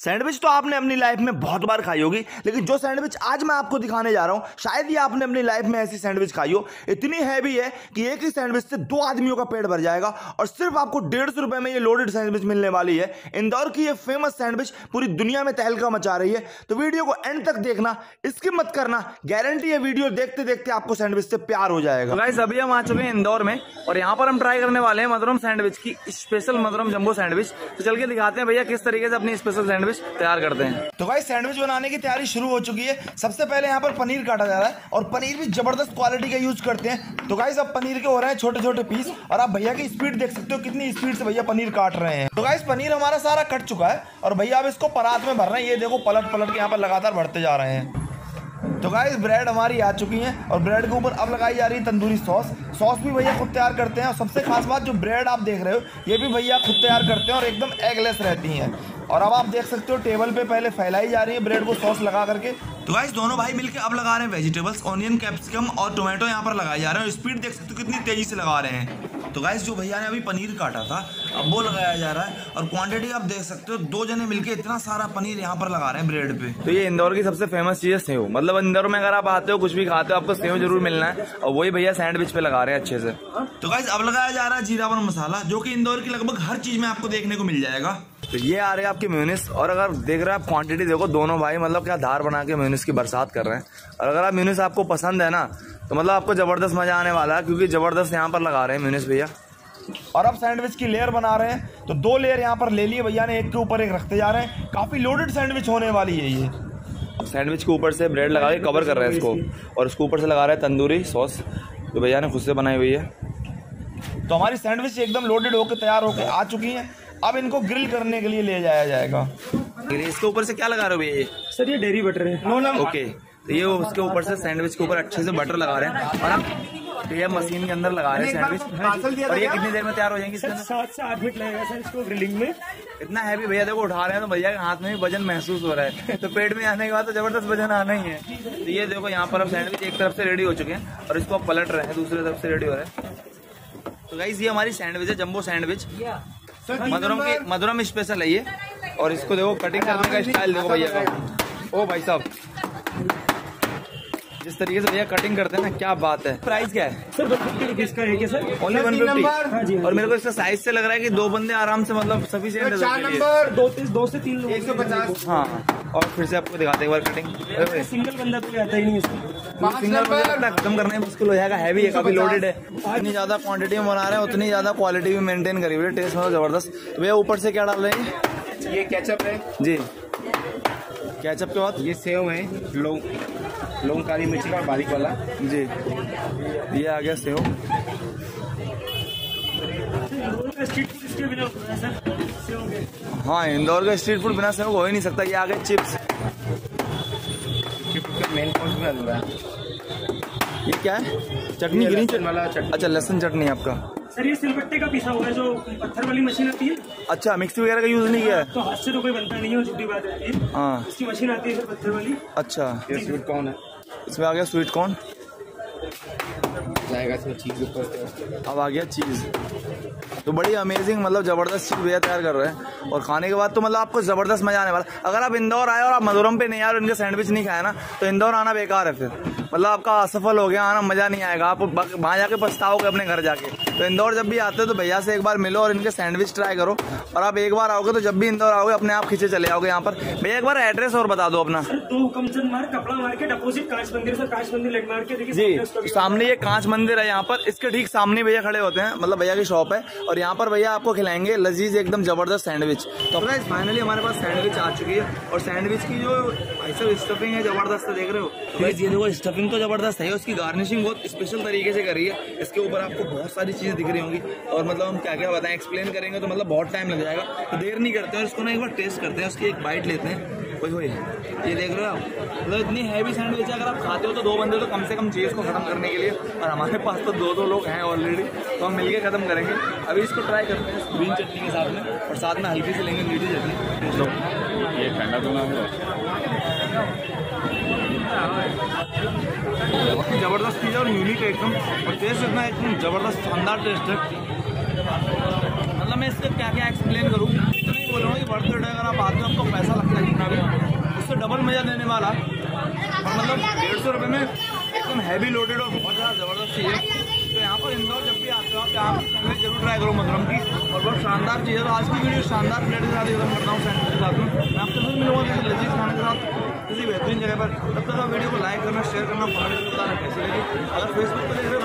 Sandwich तो आपने अपनी लाइफ में बहुत बार खाई होगी, लेकिन जो सैंडविच आज मैं आपको दिखाने जा रहा हूँ, शायद ही आपने अपनी लाइफ में ऐसी सैंडविच खाई हो। इतनी हैवी है कि एक ही सैंडविच से दो आदमियों का पेट भर जाएगा, और सिर्फ़ आपको डेढ़ सौ रुपए में ये लोडेड सैंडविच मिलने वाली है। इंदौर की ये फ़ेमस सैंडविच पूरी दुनिया में तहलका मचा रही है। तो वीडियो को एंड तक देखना, इसकी मत करना गारंटी है वीडियो देखते देखते आपको सैंडविच से प्यार हो जाएगा। गाइस अभी हम आ चुके हैं इंदौर में, और यहाँ पर हम ट्राई करने वाले हैं मधुरम सैंडविच की स्पेशल मधुरम जम्बो सैंडविच। तो चल के दिखाते हैं भैया किस तरीके से अपनी स्पेशल सैंडविच तैयार करते हैं। तो भाई, सैंडविच बनाने की तैयारी शुरू हो चुकी है। सबसे पहले यहाँ पर पनीर काटा जा रहा है और पनीर भी ज़बरदस्त क्वालिटी का यूज़ करते हैं। तो गाइस अब पनीर के हो रहे हैं छोटे छोटे पीस और आप भैया की स्पीड देख सकते हो कितनी स्पीड से भैया पनीर काट रहे हैं। तो गाइस पनीर हमारा सारा कट चुका है और भैया अब इसको परात में भर रहे हैं। ये देखो पलट पलट के यहाँ पर लगातार भरते जा रहे हैं। तो गाइस ब्रेड हमारी आ चुकी है और ब्रेड के ऊपर अब लगाई जा रही है तंदूरी सॉस सॉस भी भैया खुद तैयार करते हैं और सबसे खास बात जो ब्रेड आप देख रहे हो, ये भी भैया खुद तैयार करते हैं और एकदम एगलेस रहती हैं। और अब आप देख सकते हो टेबल पे पहले फैलाई जा रही है ब्रेड को सॉस लगा करके। तो गाइस दोनों भाई मिलकर अब लगा रहे हैं वेजिटेबल्स ऑनियन कैप्सिकम और टोमेटो यहाँ पर लगाए जा रहे हैं। स्पीड देख सकते हो कितनी तेज़ी से लगा रहे हैं। तो गाइस जो भैया ने अभी पनीर काटा था वो लगाया जा रहा है और क्वांटिटी आप देख सकते हो दो जने मिलके इतना सारा पनीर यहाँ पर लगा रहे हैं ब्रेड पे। तो ये इंदौर की सबसे फ़ेमस चीज़ है सेव। मतलब इंदौर में अगर आप आते हो कुछ भी खाते हो आपको सेव ज़रूर मिलना है। और वही भैया सैंडविच पे लगा रहे हैं अच्छे से। तो गाइस अब लगाया जा रहा है जीरा वन मसाला जो की इंदौर की लगभग हर चीज़ में आपको देखने को मिल जाएगा। तो ये आ रहे हैं आपके म्यूनिस और अगर देख रहे हैं आप क्वांटिटी देखो दोनों भाई मतलब क्या धार बना के म्यूनिस की बरसात कर रहे हैं। और अगर आप म्यूनिस आपको पसंद है ना तो मतलब आपको ज़बरदस्त मज़ा आने वाला है क्योंकि ज़बरदस्त यहाँ पर लगा रहे हैं म्यूनिस भैया। और अब सैंडविच की लेयर बना रहे हैं। तो दो लेयर यहाँ पर ले लिए। भैया ने एक के ऊपर एक रखते जा रहे हैं। काफ़ी लोडेड सैंडविच होने वाली है ये। सैंडविच के ऊपर से ब्रेड लगा के कवर कर रहे हैं इसको। और इसके ऊपर से लगा रहे हैं तंदूरी सॉस जो भैया ने खुद से बनाई हुई है। तो हमारी सैंडविच एकदम लोडेड होकर तैयार होकर आ चुकी है। अब इनको ग्रिल करने के लिए ले जाया जाएगा। इसके ऊपर से क्या लगा रहे हो भैया ये? सर ये डेयरी बटर है। ओके तो ये उसके ऊपर से सैंडविच के ऊपर अच्छे से बटर लगा रहे हैं। और आप तो ये मशीन के अंदर लगा रहे हैं सैंडविच और ये कितनी देर में तैयार हो जाएँगी इसके अंदर? सात से आठ मिनट लगेगा सर इसको ग्रिलिंग में। इतना हैवी भैया देखो उठा रहे हैं तो भैया के हाथ में भी वज़न महसूस हो रहा है। तो पेट में आने के बाद तो ज़बरदस्त वज़न आना ही है। तो ये देखो यहाँ पर अब सैंडविच एक तरफ़ से रेडी हो चुके हैं और इसको अब पलट रहे हैं दूसरे तरफ़ से रेडी हो रहे हैं। तो गाइस ये हमारी सैंडविच है जम्बो सैंडविच मधुरम की मधुरम स्पेशल है ये। और इसको देखो कटिंग करने का स्टाइल देखो भैया का। ओ भाई साहब। जिस तरीके से भैया कटिंग करते हैं ना क्या बात है। प्राइस क्या है? Sir sir? ओनली वन हाँ फिफ्टी हाँ और मेरे को इसका साइज़ से लग रहा है कि दो बंदे आराम से मतलब सफिशियंट है दो दो से तीन लोग एक सौ पचास। हाँ और फिर से आपको दिखाते हैं एक बार कटिंग सिंगल बंदा तो आता ही नहीं सिंगल लगता है खत्म करना ही मुश्किल हो जाएगा। हैवी है काफ़ी लोडेड है। जितनी ज़्यादा क्वांटिटी में बना रहे हैं उतनी ज़्यादा क्वालिटी भी मेंटेन करी हुई है। टेस्ट मतलब ज़बरदस्त। तो भैया ऊपर से क्या डाल रहे हैं? ये केचप है। जी। कैचअप के बाद? ये सेव है लौंग लौंग काली मिर्ची का बारीक वाला। जी। ये आ गया सेव। है इंदौर का स्ट्रीट फ़ूड बिना सेव हो ही नहीं सकता ये आ गया चिप्स मेन पॉइंट में ये क्या है? चटनी ग्रीन चटनी वाला चटनी। अच्छा लहसन चटनी आपका। सर ये सिलबट्टे का पीसा हुआ है जो पत्थर वाली मशीन आती है। अच्छा मिक्सी वगैरह का यूज़ नहीं किया है तो हाथ से तो कोई बनता नहीं है झूठी बात है। हाँ। इसकी मशीन आती है सर पत्थर वाली। अच्छा। ये स्वीट कॉर्न है। इसमें आ गया स्वीट कॉर्न जाएगा अब आ गया चीज़ तो बड़ी अमेजिंग मतलब ज़बरदस्त चीज़ भैया तैयार कर रहे हैं। और खाने के बाद तो मतलब आपको ज़बरदस्त मज़ा आने वाला अगर आप इंदौर आए और आप मधुरम पे नहीं आए और इनके सैंडविच नहीं खाए ना तो इंदौर आना बेकार है फिर। मतलब आपका असफल हो गया, आना मज़ा नहीं आएगा। आप वहाँ जाके पछताओगे अपने घर जाके। तो इंदौर जब भी आते हो तो भैया से एक बार मिलो और इनके सैंडविच ट्राई करो। और आप एक बार आओगे तो जब भी इंदौर आओगे अपने आप खींचे चले आओगे यहाँ पर। भैया एक बार एड्रेस और बता दो अपना। दो हुकमचंद मार्ग कपड़ा मार्केट अपोजिट कांच मंदिर सर कांच मंदिर लेट मार जी। सामने ये कांच मंदिर है यहाँ पर। इसके ठीक सामने भैया खड़े होते हैं मतलब भैया की शॉप है। और यहाँ पर भैया आपको खिलाएँगे लजीज एकदम ज़बरदस्त सैंडविच तो फाइनली हमारे पास सैंडविच आ चुकी है। और सैंडविच की जो भाई साहब स्टफिंग है ज़बरदस्त है देख रहे हो? तो ये देखो स्टफिंग तो ज़बरदस्त है उसकी गार्निशिंग बहुत स्पेशल तरीके से करी है। इसके ऊपर आपको बहुत सारी चीज़ें दिख रही होंगी। और मतलब हम क्या क्या बताएँ एक्सप्लेन करेंगे तो मतलब बहुत टाइम लग जाएगा। तो देर नहीं करते हैं इसको ना एक बार टेस्ट करते हैं, उसकी एक बाइट लेते हैं। वही वही ये देख रहे हो आप? मतलब इतनी हैवी सैंडविच है, अगर आप खाते हो तो दो बंदे तो कम से कम चाहिए इसको खत्म करने के लिए। और हमारे पास तो दो दो लोग हैं ऑलरेडी तो हम मिलके खत्म करेंगे। अभी इसको ट्राई करते हैं ग्रीन चटनी के साथ में, और साथ में हल्की से लेंगे मीठी चटनी। तो ये ठंडा तो ना ज़बरदस्त चीज़ है और यूनिक है एकदम। और टेस्ट इतना एकदम ज़बरदस्त, शानदार टेस्ट है। मतलब मैं इसका क्या क्या एक्सप्लेन करूँ? इतना ही बोलूँगा कि वर्थ इट है अगर आप आते हो, आपको पैसा लगता है जितना भी। उससे डबल मज़ा देने वाला। और मतलब डेढ़ सौ रुपये में एकदम हैवी लोडेड और बहुत ज़्यादा ज़बरदस्त चीज़ है। तो यहाँ पर इंदौर जब भी आते हो आप, यहाँ सैंडविच ज़रूर ट्राई करो मधुरम की। और बहुत शानदार चीज़ है। तो आज की वीडियो शानदार प्लेट के साथ ही खत्म करता हूँ सैंडविच के साथ में। मैं आपसे फिर मिलूँगा किसी लजीज खाने के साथ किसी बेहतरीन जगह पर, तब तक आप वीडियो को लाइक करना शेयर करना करके बताना कैसी अगर फेसबुक पर